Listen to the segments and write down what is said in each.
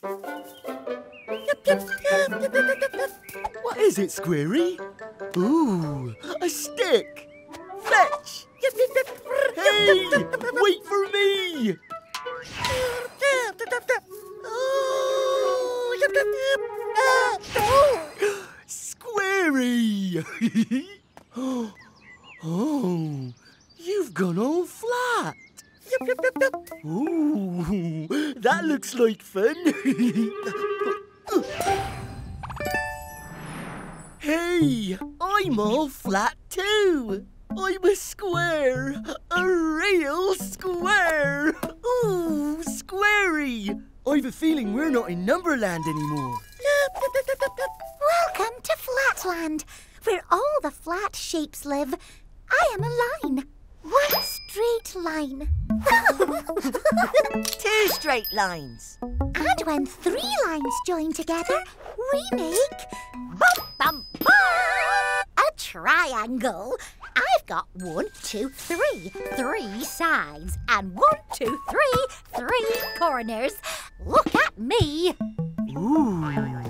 What is it, Squirry? Ooh, a stick. Fetch! Hey, wait for me! Squirry! oh, you've gone all flat. Ooh, that looks like fun. hey, I'm all flat too. I'm a square, a real square. Ooh, squarey. I've a feeling we're not in Numberland anymore. Welcome to Flatland, where all the flat shapes live. I am a line. One straight line. Two straight lines. And when three lines join together, we make bum, bum, bum, a triangle. I've got one, two, three, three sides, and one, two, three, three corners. Look at me. Ooh.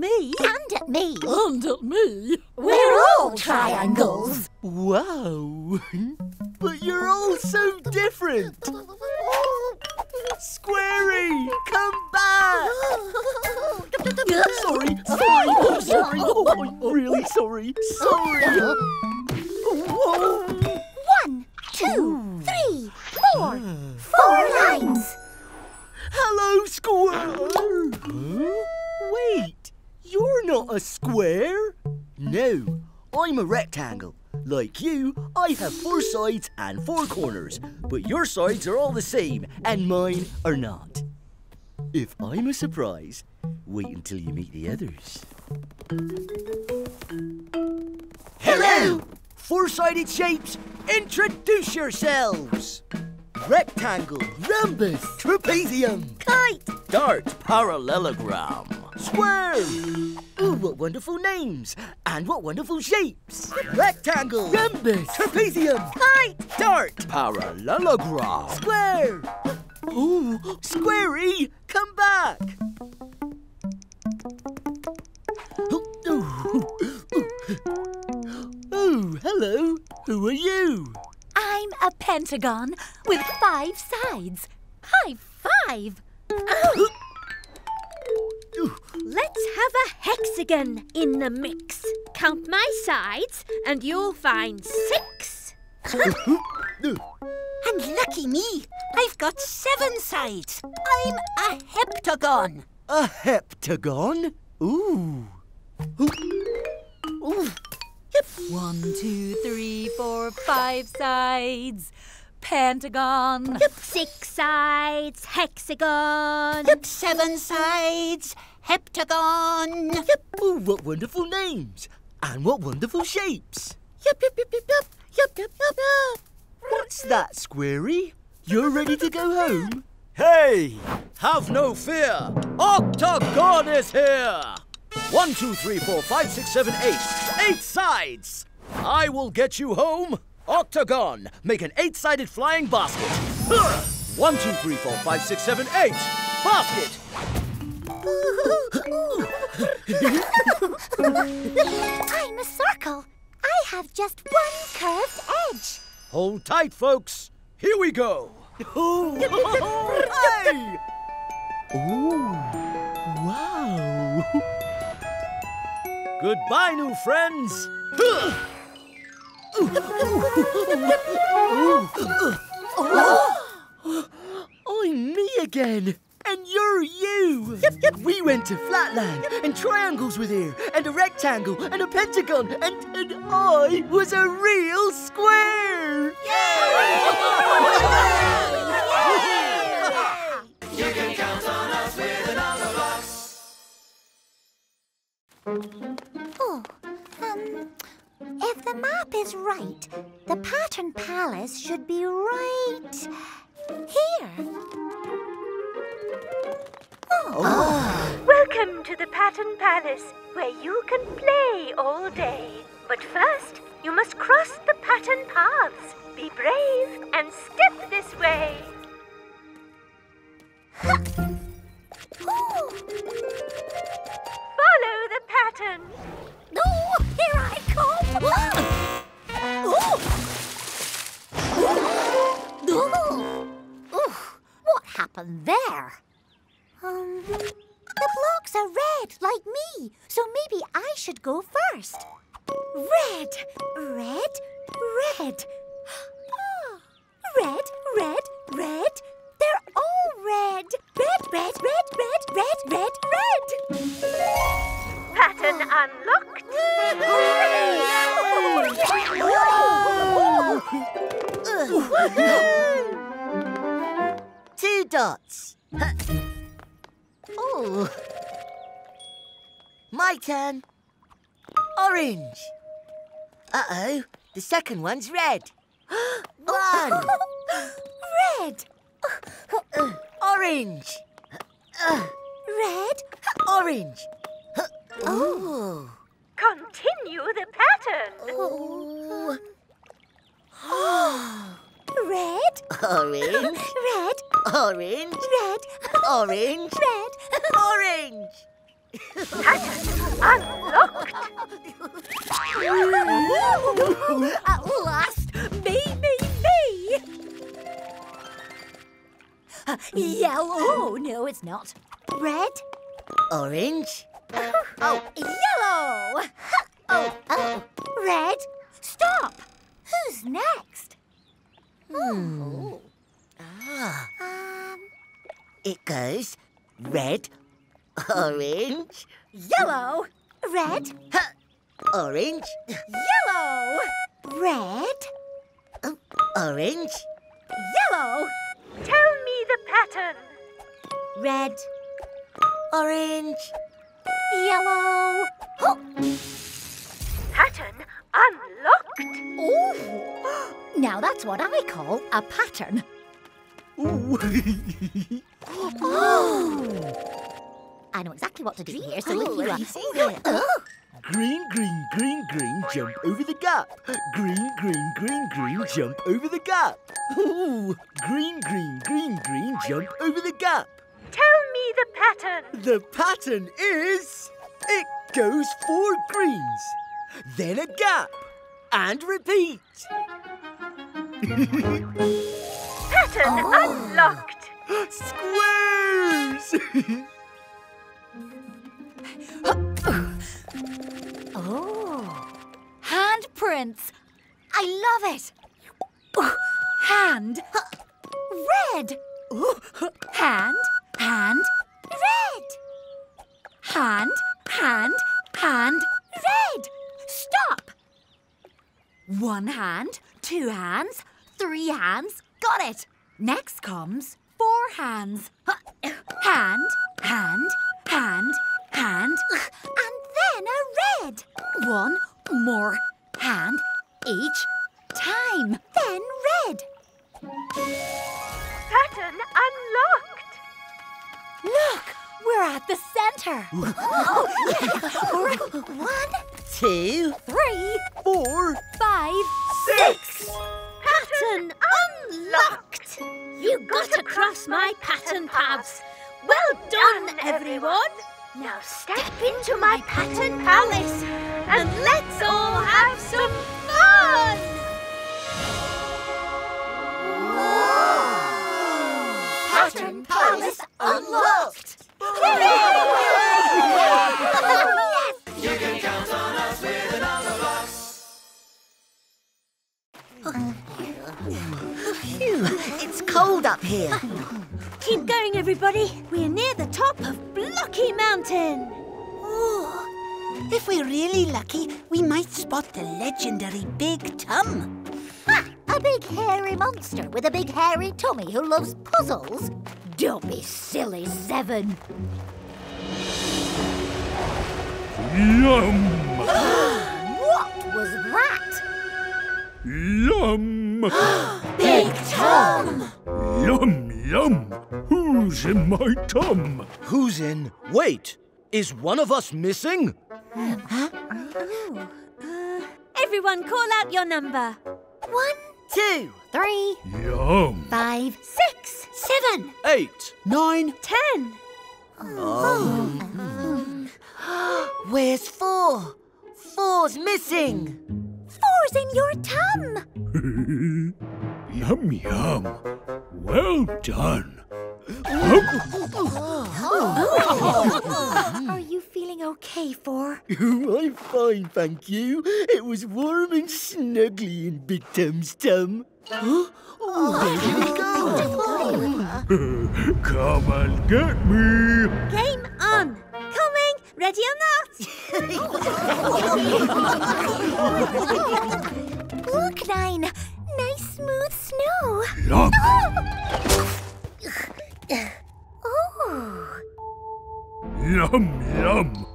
And at me. And at me. And at me. We're all triangles. Wow. but you're all so different. Squarey, come back. sorry, sorry, I'm sorry. Oh, I'm really sorry. Sorry. One, two, three, four. Four lines. Not a square. No, I'm a rectangle. Like you, I have four sides and four corners, but your sides are all the same and mine are not. If I'm a surprise, wait until you meet the others. Hello! Four-sided shapes, introduce yourselves! Rectangle, rhombus, trapezium, kite, dart, parallelogram, square. Ooh, what wonderful names and what wonderful shapes. Rectangle, rhombus, trapezium, kite, dart, parallelogram, square. Ooh, squarey, come back. Oh, hello. Who are you? I'm a pentagon with five sides. High five! Let's have a hexagon in the mix. Count my sides and you'll find six. And lucky me, I've got seven sides. I'm a heptagon. A heptagon? Ooh. ooh ooh One, two, three, four, five sides. Pentagon. Six sides, hexagon. Seven sides, heptagon. Ooh, what wonderful names and what wonderful shapes. Yep, yep, yep, yep, yep, yep, yep, yep, yep. What's that, Squarey? You're ready to go home? Hey, have no fear. Octagon is here. One, two, three, four, five, six, seven, eight. Eight sides. I will get you home. Octagon. Make an eight-sided flying basket. Huh. One, two, three, four, five, six, seven, eight. Basket. I'm a circle. I have just one curved edge. Hold tight, folks. Here we go. Ooh, hey! Ooh, wow. Goodbye, new friends. I'm me again. And you're you. We went to Flatland, and triangles were there, and a rectangle, and a pentagon, and, and I was a real square. Yay! you can count on us with another box. Oh, um, if the map is right, the pattern palace should be right here. Welcome to the Pattern Palace, where you can play all day. But first, you must cross the pattern paths. Be brave and step this way. Follow the pattern. No, here I come. Ah! What happened there? Um, the blocks are red, like me, so maybe I should go first. Red, red, red. Ah, red, red, red. They're all red. Red, red, red, red, red, red, red. Pattern unlocked. Two dots. Huh. Oh. My turn. Orange. Uh-oh. The second one's red. One. Red, Orange. red. Orange. Oh. Continue the pattern. Oh. Red, Orange. red, Orange. red, Orange. red. Orange. Unlocked. At last, me, me, me. Uh, Yellow. Oh, no, it's not. Red. Orange. Oh, yellow. Oh, oh. Red. Stop. Who's next? Oh. Ah. Um, It goes red, orange, yellow. Red. orange, Yellow. Red. orange, Yellow. Tell me the pattern. Red. orange. Yellow. Pattern unlocked. Oh. Now that's what I call a pattern. I know exactly what to do here, so if you... Oh. Green, green, green, green, jump over the gap. Green, green, green, green, jump over the gap. Ooh, green, green, green, green, jump over the gap. Tell me the pattern. The pattern is it goes four greens, then a gap, and repeat. Pattern unlocked. Squares! oh. Handprints. I love it. Hand. Red. Hand. Hand. Red. Hand. Hand. Hand. Red. Stop. One hand, two hands, three hands. Got it. Next comes four hands. Hand, hand, hand, hand. And then a red. One more hand each time. Then red. Pattern unlocked. Look, we're at the center. One. Two, Three, Four, five, six. Pattern unlocked. You got across my pattern paths. Well done, everyone. Now step into my pattern palace and let's all have some fun. Pattern Palace unlocked. Phew, it's cold up here. Keep going, everybody. We're near the top of Blocky Mountain. Oh, if we're really lucky, we might spot the legendary Big Tum. Ha! A big hairy monster with a big hairy tummy who loves puzzles? Don't be silly, Seven. Yum! What was that? Yum! Big Tum! Yum, yum! Who's in my tum? Who's in? Wait, is one of us missing? Huh? Everyone call out your number. One, Two, three, Yum! five, Six. Seven. eight, Nine. Ten. Oh. Where's four? Four's missing. Four's in your tum. Yum yum. Well done. Oh. Are you feeling okay, Four? I'm fine, thank you. It was warm and snuggly in Big Tum's tum. Huh? Oh, there we go. Come and get me. Game on. Coming. Ready or not? Look, Nine. Smooth snow. Yum. Oh, Yum yum.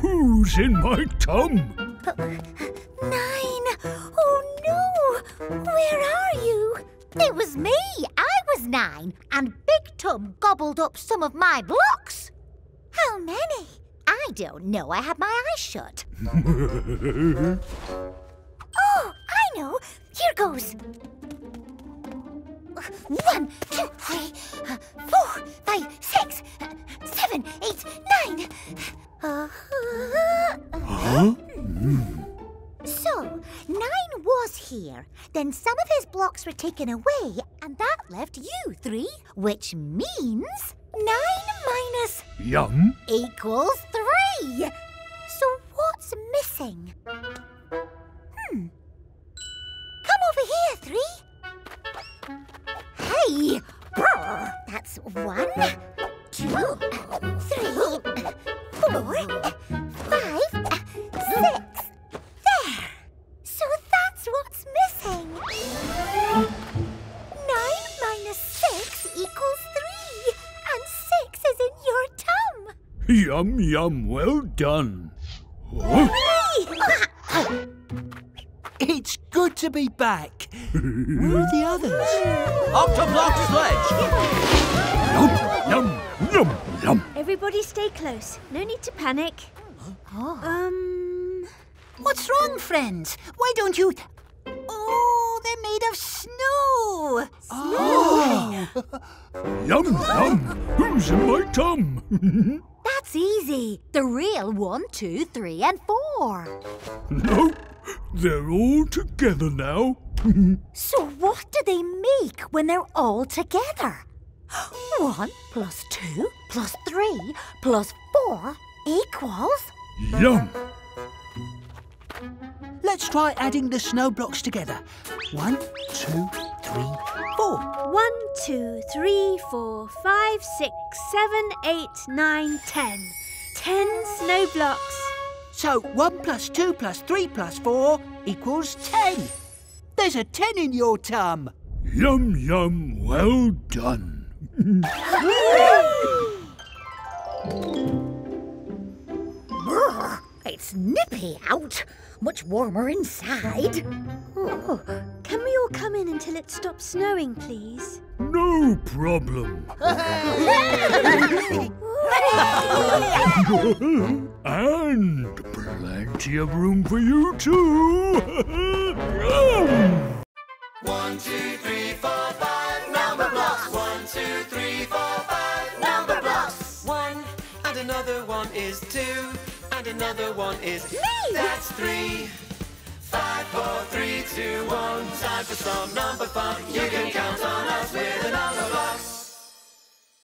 Who's in my tum? Nine. Oh no. Where are you? It was me. I was nine, and Big Tum gobbled up some of my blocks. How many? I don't know. I had my eyes shut. Oh, I know. Here goes. One, two, three, four, five, six, seven, eight, nine. uh, four, five, six, uh, seven, eight, nine. Uh, Huh? so, Nine was here. Then some of his blocks were taken away, and that left you three, which means nine minus Yum. equals three. So what's missing? That's one, two, three, four, five, six. There. So that's what's missing. Nine minus six equals three, and six is in your tum. Yum yum. Well done. Huh? It's good to be back. Where are the others? Octoblock sledge. Yum yum yum yum. Everybody stay close. No need to panic. Um. What's wrong, friends? Why don't you... Oh, they're made of snow. Yum yum. Who's in my tum? That's easy. The real one, two, three, and four. no. They're all together now. So what do they make when they're all together? One plus two plus three plus four equals. Yum. Let's try adding the snow blocks together. One, two, three, four. One, two, three, four, five, six, seven, eight, nine, ten. Ten snow blocks. So one plus two plus three plus four equals ten. There's a ten in your tum. Yum yum. Well done. Brr, it's nippy out. Much warmer inside. Oh, can we all come in until it stops snowing, please? No problem. and plenty of room for you too. One, two, three, four, five. Number blocks. One, two, three, four, five. Number blocks. One, and another one is two, and another one is me. That's three. Five, four, three, two, one. Time for some number fun. You can count on us with the number blocks.